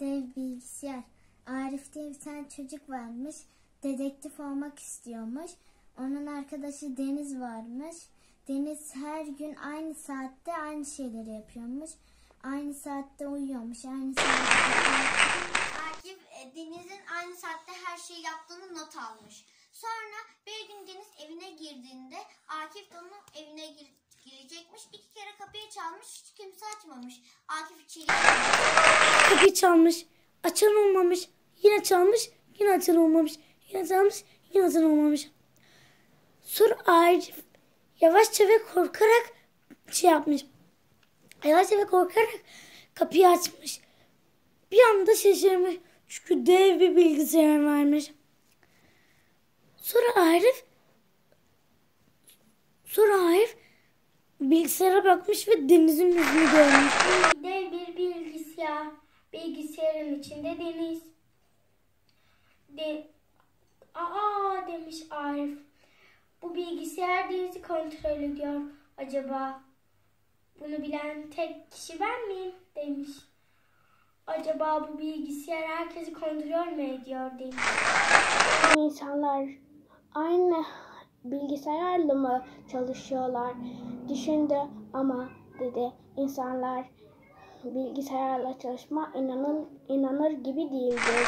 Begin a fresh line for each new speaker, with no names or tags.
dev bilgisayar. Arif diye bir tane çocuk varmış. Dedektif olmak istiyormuş. Onun arkadaşı Deniz varmış. Deniz her gün aynı saatte aynı şeyleri yapıyormuş. Aynı saatte uyuyormuş. Aynı saatte
Akif e, Deniz'in aynı saatte her şeyi yaptığını not almış. Sonra bir gün Deniz evine girdiğinde Akif de onun evine gir- girecekmiş. İki kere kapıyı çalmış hiç kimse açmamış. Akif içeri.
Kapıyı çalmış. Açan olmamış. Yine çalmış. Yine açan olmamış. Yine çalmış. Yine açan olmamış. Sonra Arif yavaşça ve korkarak şey yapmış. Yavaşça ve korkarak kapıyı açmış. Bir anda şaşırmış. Çünkü dev bir bilgisayar varmış. Sonra Arif sonra Arif bilgisayara bakmış ve denizin yüzünü görmüş.
Dev bir bilgisayar. Bilgisayarın içinde deniz. De Aa demiş Arif. Bu bilgisayar denizi kontrol ediyor. Acaba bunu bilen tek kişi ben miyim? demiş. Acaba bu bilgisayar herkesi kontrol mü ediyor demiş.
İnsanlar aynı bilgisayarla mı çalışıyorlar düşündü ama dedi insanlar bilgisayarla çalışma inanır, inanır gibi değildir.